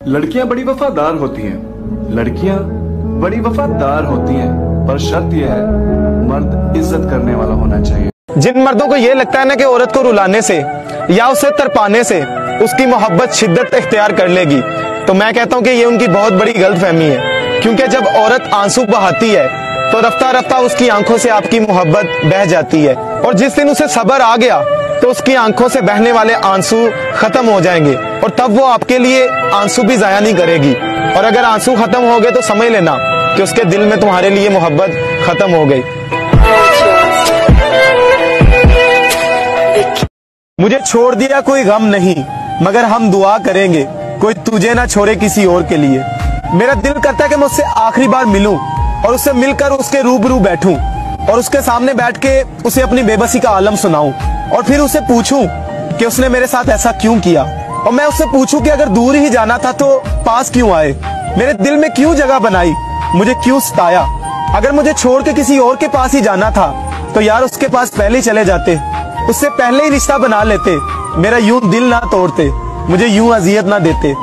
लड़कियाँ बड़ी वफादार होती हैं। लड़कियाँ बड़ी वफादार होती हैं, पर शर्त यह है, मर्द इज़्ज़त करने वाला होना चाहिए। जिन मर्दों को ये लगता है ना कि औरत को रुलाने से या उसे तरपाने से उसकी मोहब्बत, शिद्दत इख्तियार कर लेगी तो मैं कहता हूँ कि ये उनकी बहुत बड़ी गलत फहमी है। क्योंकि जब औरत आँसू बहाती है तो रफ्ता रफ्ता उसकी आँखों से आपकी मोहब्बत बह जाती है। और जिस दिन उसे सबर आ गया तो उसकी आँखों से बहने वाले आँसू खत्म हो जाएँगे और तब वो आपके लिए आँसू भी जाया नहीं करेगी। और अगर आँसू खत्म हो गए तो समझ लेना कि उसके दिल में तुम्हारे लिए मोहब्बत खत्म हो गई। मुझे छोड़ दिया कोई गम नहीं, मगर हम दुआ करेंगे, कोई तुझे ना छोड़े किसी और के लिए। मेरा दिल करता है कि मैं उससे आखिरी बार मिलूं और उससे मिलकर उसके रूबरू बैठूं और उसके सामने बैठ के उसे अपनी बेबसी का आलम सुनाऊं। और फिर उसे पूछूँ कि उसने मेरे साथ ऐसा क्यों किया। और मैं उससे पूछूँ कि अगर दूर ही जाना था तो पास क्यों आए? मेरे दिल में क्यों जगह बनाई? मुझे क्यों सताया? अगर मुझे छोड़ के किसी और के पास ही जाना था तो यार उसके पास पहले ही चले जाते। उससे पहले ही रिश्ता बना लेते। मेरा यूँ दिल ना तोड़ते। मुझे यूँ अजियत ना देते।